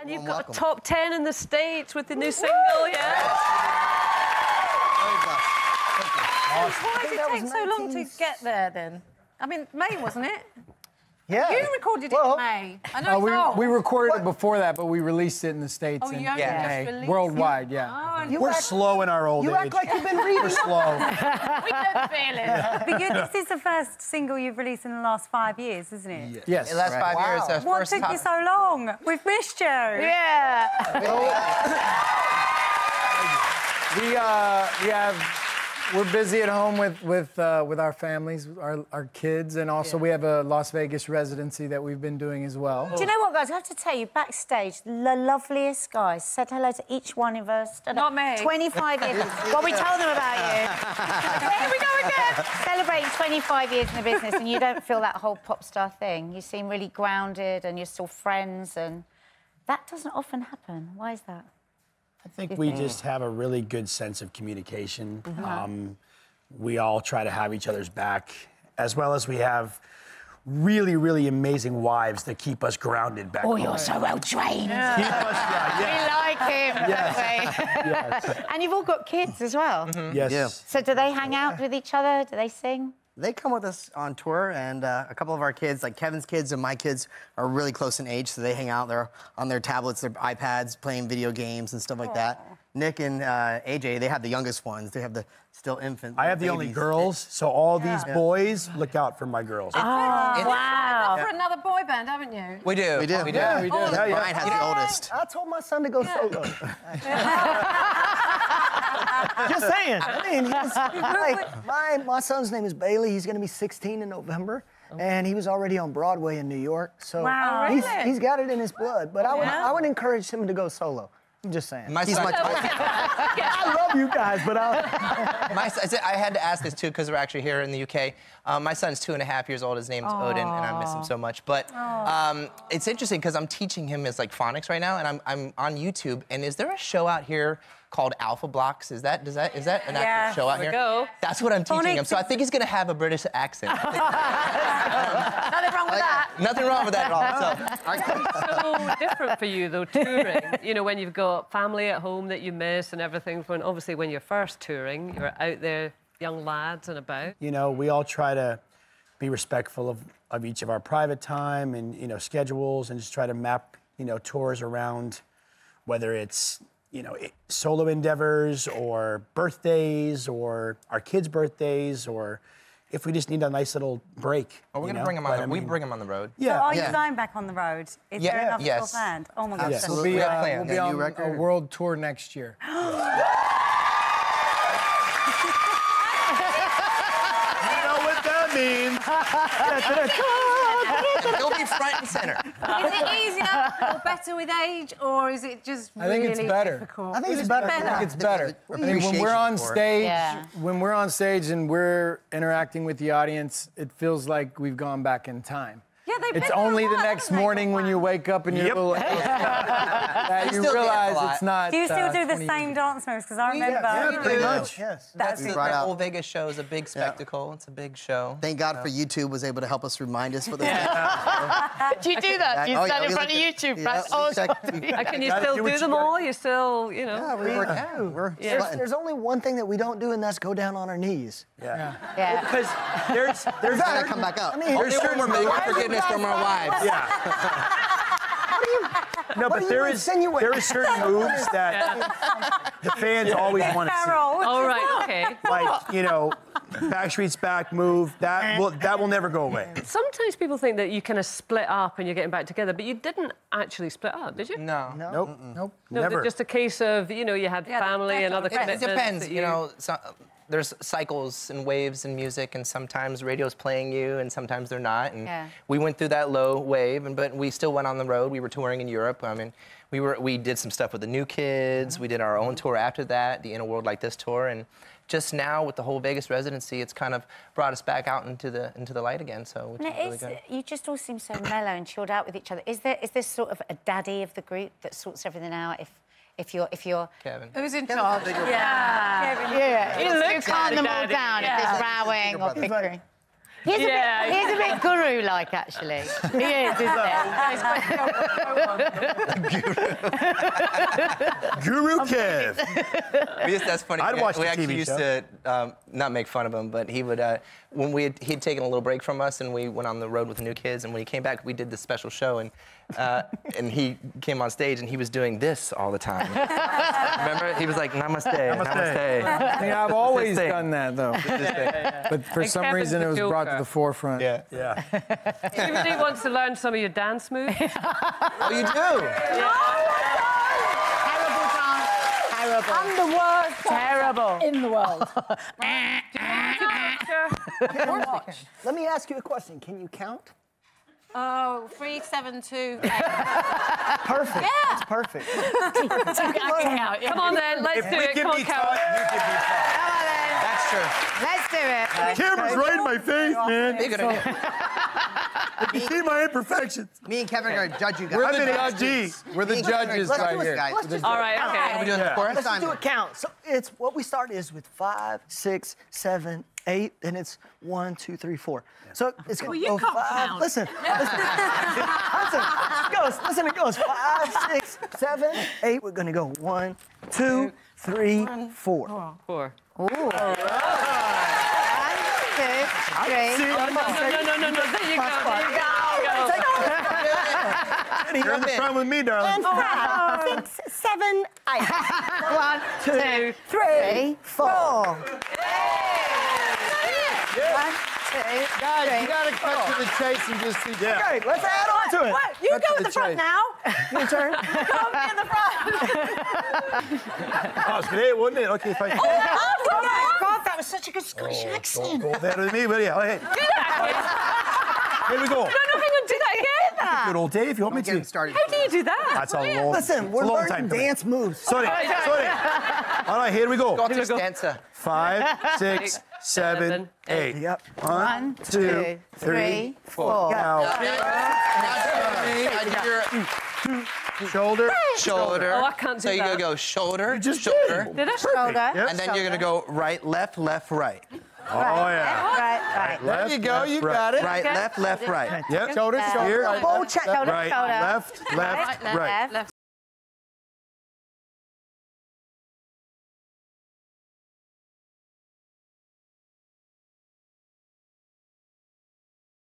And you've got welcome. a top 10 in the States with the new single, yeah? Very blessed. Thank you. Why did it take so long to get there then? I mean, May, wasn't it? Yeah. You recorded it Well, in May. I know Uh, we, it's old. we recorded it before that, but we released it in the States Oh, in, you only in just May. Worldwide, it? yeah. Oh, We're act- slow in our old You age. act like you've been reading. We're slow. we can feel it. But you, this is the first single you've released in the last five years, isn't it? Yes. yes. The last five years, uh, What first took top- you so long? We've missed you. Yeah. We uh, we have we're busy at home with with uh, with our families, our our kids, and also we have a Las Vegas residency that we've been doing as well. Do you know what, guys? I have to tell you, backstage, the loveliest guys said hello to each one of us. Not me. 25 years. well, we told them about you. Here we go again. Celebrating 25 years in the business, and you don't feel that whole pop star thing. You seem really grounded, and you're still friends, and that doesn't often happen. Why is that? I think we just have a really good sense of communication. Mm-hmm. Um, we all try to have each other's back, as well as we have really, really amazing wives that keep us grounded back. Oh, home. you're so well trained. Keep us, yeah, We like him. Yes. don't we? and you've all got kids as well. yes. Yeah. So do they hang out with each other? Do they sing? They come with us on tour, and uh, a couple of our kids, like Kevin's kids and my kids, are really close in age, so they hang out there on their tablets, their iPads, playing video games and stuff like that. Nick and uh, AJ, they have the youngest ones. They have the still infant. I have the only girls, so all these boys look out for my girls. Wow. For another boy band, haven't you? We do. We do. We do. Yeah, we did. Yeah, yeah. Brian has the oldest. I told my son to go solo. Just saying. I mean, he's, like, my, my son's name is Bailey. He's going to be 16 in November. And he was already on Broadway in New York. So Wow. he's, Really? he's got it in his blood. But I, would, I would encourage him to go solo. I'm just saying. My He's son, my I love you guys, but I, my son- I had to ask this too because we're actually here in the UK. Um, my son's two and a half years old. His name's Odin, and I miss him so much. But um, it's interesting because I'm teaching him his like phonics right now, and I'm, I'm on YouTube. And is there a show out here called Alphablocks? Is that does that is that an Yeah. actual show out There here? we go. That's what I'm teaching him. So I think he's gonna have a British accent. Nothing wrong with that. Nothing wrong with that at all. So. so different for you though touring you know when you've got family at home that you miss and everything when obviously when you're first touring you're out there young lads and about You know, we all try to be respectful of, of each of our private time and, you know, schedules and just try to map, you know, tours around whether it's, you know, solo endeavors or birthdays or our kids' birthdays or if we just need a nice little break. Oh, we're gonna bring him on. But, The, I we bring him on the road. Yeah. So Are Yeah. you going back on the road? Is Yeah, there another yes. band? Oh my gosh. Yes. We'll be, uh, we'll be Yeah, on new a world tour next year. You know what that means. He'll be front and center. Is it easier or better with age, or is it just I think really it's better. difficult? I think it's better. I think it's better. I mean, when we're on stage, Yeah. when we're on stage and we're interacting with the audience, it feels like we've gone back in time. Yeah, they've It's been there a only the while, next haven't morning when you wake up and you're Yep. little that you still dance a realize lot. it's not. Do you still uh, do the 20 same years dance moves? Because I remember. yeah, we pretty do. much. Yes. That's the, brought the out- whole Vegas show is a big spectacle. It's a big show. Thank God for YouTube was able to help us remind us for this. Do you do that? You Oh, stand in we front of look at- YouTube. yeah, That's we awesome. check- we- Uh, can you Gotta still do do, you them gotta- all you still you know Yeah, we work out. We're Yeah. There's only one thing that we don't do, and that's go down on our knees. Yeah. Yeah. Because there's there's Then I come back up. I mean, Only one more million forgiveness from our wives. Yeah. no, what but are there you is insinuating? there are certain moves that the fans always want to see. All right okay Like you know, Backstreet's back move that will that will never go away. sometimes people think that you kind of split up and you're getting back together but you didn't actually split up did you No. Nope. Nope. No, never. just a case of you know you had Yeah, family and other commitments. it depends, that you know. So, there's cycles and waves in music, and sometimes radio's playing you, and sometimes they're not. And Yeah. we went through that low wave, and but we still went on the road. We were touring in Europe. I mean, we were we did some stuff with the New Kids. We did our own tour after that, the In a World Like This tour, and just now with the whole Vegas residency, it's kind of brought us back out into the into the light again. So which is really is, good. you just all seem so mellow and chilled out with each other. Is there is there sort of a daddy of the group that sorts everything out if if you're if you're Kevin. Who's in charge? yeah yeah you calm them all daddy. down if there's rowing or He's bickering. He's, Yeah. a bit, he's a bit guru-like, actually. He is, isn't Guru Kev. We used- that's funny. I'd we, watch we the actually TV used show. to um, not make fun of him, but he would uh, when we had, he'd taken a little break from us and we went on the road with the new kids. And when he came back, we did this special show and uh, and he came on stage and he was doing this all the time. Remember? He was like namaste, namaste. Yeah, I've always thing. done that though. But for And some reason, it was brought to the forefront. Yeah. Yeah. Do you really want to learn some of your dance moves? Oh, you do? Terrible dance. Terrible. I'm the worst. Terrible. In the world. Let me ask you a question. Can you count? Oh, three, seven, two, eight. Perfect. Yeah. That's perfect. Come on then, let's do it. Come on, Carol. That's true. Let's do it. Camera's right in my face, man. You're gonna- You see my imperfections. Me and Kevin are gonna judge you guys. We're I'm the judges. We're the Me and Kevin are judges let's right do here. guys. Let's All right, Are we okay. doing the chorus? Let's just do a count. So it's what we start is with five, six, seven, eight, and it's one, two, three, four. So it's gonna Well, you go five. count. Listen, listen, listen. It goes. Listen, it goes five, six, seven, eight. We're gonna go one, two, three, four. Four. One, two, three. See, I'm No, not no, no, no, no. There you go. There you go. You go. saying oh, you're on the front with me, darling. Oh, five, six, seven, eight. One, two, three, four. One, two, Guys, you gotta cut to the chase and just see. Yeah. Okay, let's add on to it. What? You go at the front now. Your turn. Be in the front. Oh, it's great, wasn't it? Okay, fine. Oh, my God, that was such a good Scottish oh, accent. Go there with me, will you? Okay. Here we go. No, no, hang on. Do that again. Good old Dave, if you want me Get him to. started. How do you do that? That's a long, Listen, we're long learning time dance moves. Sorry, oh, sorry. All right, here we go. Scottish dancer. Five, six, seven, eight. Yep. One, two, three, four. Now, I do your shoulder. shoulder. Oh, I can't do So you're gonna go shoulder, just shoulder, did. Did Shoulder. Yep. and then you're gonna go right, left, left, right. Oh, yeah. Right, right. Left, you go, left, you right. got it. Right, Okay. left, left, right. Yep. Shoulder, Left. shoulder. Here. right, Bow left, check. left. Shoulder, Right, shoulder. left, left, right. Left, Left.